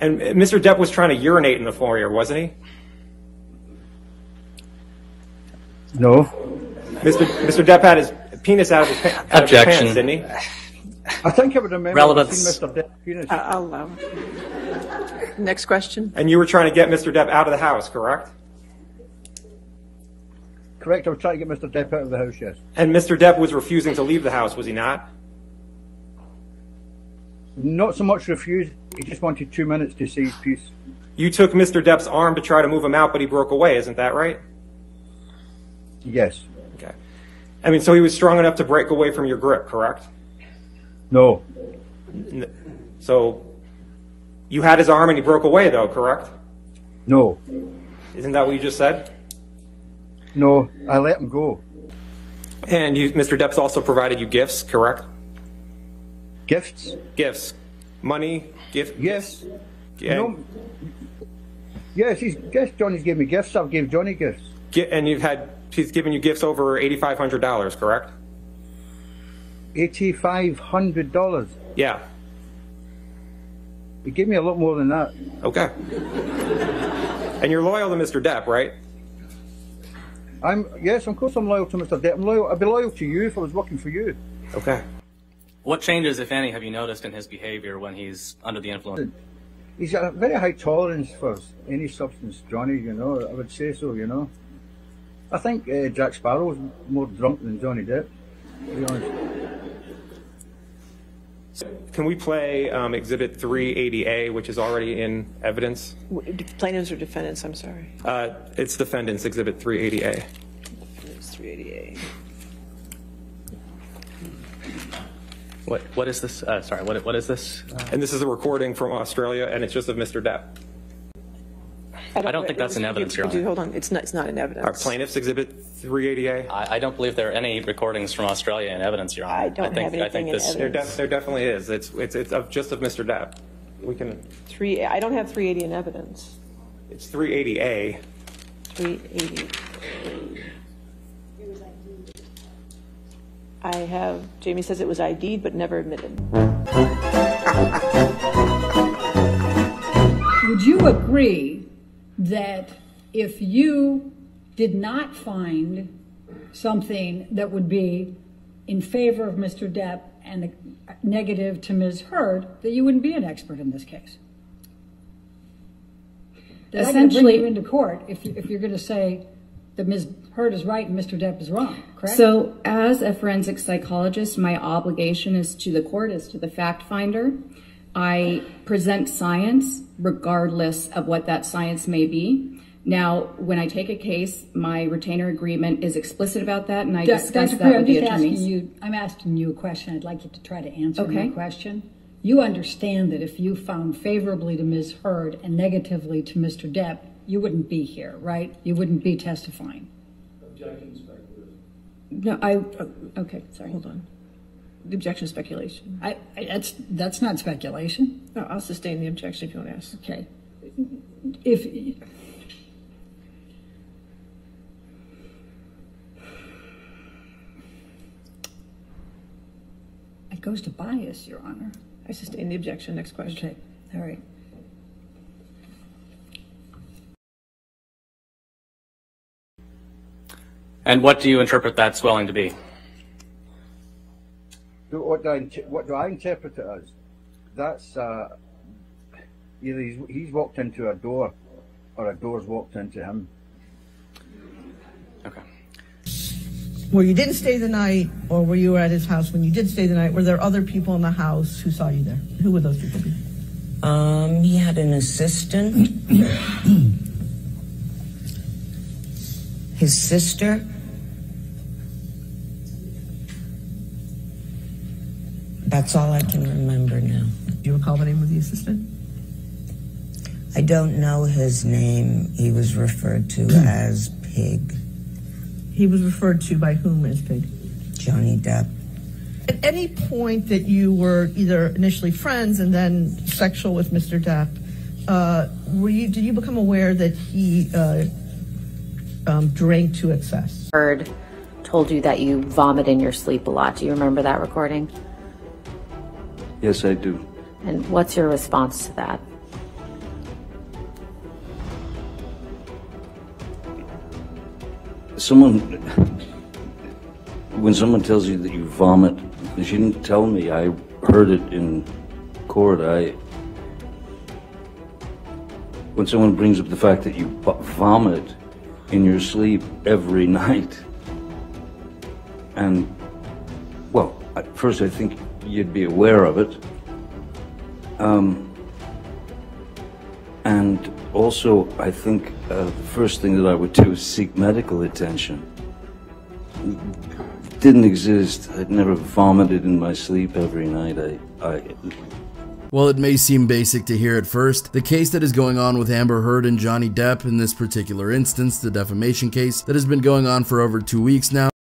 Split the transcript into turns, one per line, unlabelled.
And Mr. Depp was trying to urinate in the foyer, wasn't he?
No.
Mr. Mr. Depp had his penis out of his, pa- out of his
Objection.
pants, didn't he?
I think I would remember
Relevance.
seeing Mr. Depp's penis.
I- I'll allow it. Next question.
And you were trying to get Mr. Depp out of the house, correct?
Correct, I was trying to get Mr. Depp out of the house, yes.
And Mr. Depp was refusing to leave the house, was he not?
Not so much refused, he just wanted two minutes to say his piece.
You took Mr. Depp's arm to try to move him out, but he broke away, isn't that right?
Yes.
Okay. I mean, so he was strong enough to break away from your grip, correct?
No.
So you had his arm and he broke away, though, correct?
No.
Isn't that what you just said?
No. I let him go.
And you, Mr. Depp's also provided you gifts, correct?
Gifts?
Gifts, money, gift.
Yes.
Yeah.
No. Yes, he's yes, Johnny's gave me gifts, I've gave Johnny gifts.
Gi- and you've had he's given you gifts over eighty five hundred dollars, correct?
Eighty five hundred dollars.
Yeah.
He gave me a lot more than that.
Okay. and you're loyal to Mr. Depp, right?
I'm yes, of course I'm loyal to Mr. Depp. I'm loyal I'd be loyal to you if I was working for you.
Okay.
What changes, if any, have you noticed in his behavior when he's under the influence?
He's got a very high tolerance for any substance, Johnny, you know, I would say so, you know. I think uh, Jack Sparrow's more drunk than Johnny Depp, to be honest.
Can we play um, Exhibit 380A, which is already in evidence?
Plaintiffs or defendants, I'm sorry.
Uh, it's defendants, Exhibit 380A.
It's 388.
What What is this? Uh, sorry, what What is this? Uh,
And this is a recording from Australia, and it's just of Mr. Depp.
I don't think that's in evidence, Your
you-
Honor.
Hold on, it's not, it's not in evidence.
Our plaintiffs, Exhibit 380A.
I, I don't believe there are any recordings from Australia in evidence, Your Honor.
I don't
think,
have
I
anything
think
in
this,
There,
evidence.
def- there definitely is. It's it's it's of just of Mr. Depp. We can.
Three, I don't have 380 in evidence.
It's 380A.
380. I have, Jamie says it was ID'd but never admitted.
Would you agree that if you did not find something that would be in favor of Mr. Depp and negative to Ms. Heard, that you wouldn't be an expert in this case? That I bring
Essentially-
you into court if, if you're going to say that Ms. Heard is right and Mr. Depp is wrong, correct?
So, as a forensic psychologist, my obligation is to the court, is to the fact finder. I present science regardless of what that science may be. Now, when I take a case, my retainer agreement is explicit about that, and I
D-
discuss
Dr.
that
I'm
with the
just asking you, I'm asking you a question. I'd like you to try to answer
Okay.
my question. You understand that if you found favorably to Ms. Heard and negatively to Mr. Depp, you wouldn't be here, right? You wouldn't be testifying. Objection speculation.
No, I, oh, okay, sorry. Hold on. The objection is speculation.
I, I, that's, that's not speculation.
No, I'll sustain the objection if you want to ask.
Okay. If, it goes to bias, Your Honor.
I sustain the objection. Next question.
Okay, all right.
And what do you interpret that swelling to be?
What do I, what do I interpret it as? That's, uh, either he's, he's walked into a door or a door's walked into him.
Okay.
Where you didn't stay the night, or where you were at his house when you did stay the night, were there other people in the house who saw you there? Who would those people be?
Um, he had an assistant. His sister. That's all I can remember now.
Do you recall the name of the assistant?
I don't know his name. He was referred to as Pig,
He was referred to by whom as Pig?
Johnny Depp.
At any point that you were either initially friends and then sexual with Mr. Depp, uh, were you? Did you become aware that he uh, um, drank to excess?
heard told you that you vomit in your sleep a lot. Do you remember that recording?
Yes, I do.
And what's your response to that?
Someone, when someone tells you that you vomit, she didn't tell me. I heard it in court. I, when someone brings up the fact that you vomit in your sleep every night, and well, at first I think you'd be aware of it. Um, and also, I think uh, the first thing that I would do is seek medical attention. It didn't exist. I'd never vomited in my sleep every night. I, I,
While it may seem basic to hear at first, the case that is going on with Amber Heard and Johnny Depp in this particular instance, the defamation case that has been going on for over two weeks now,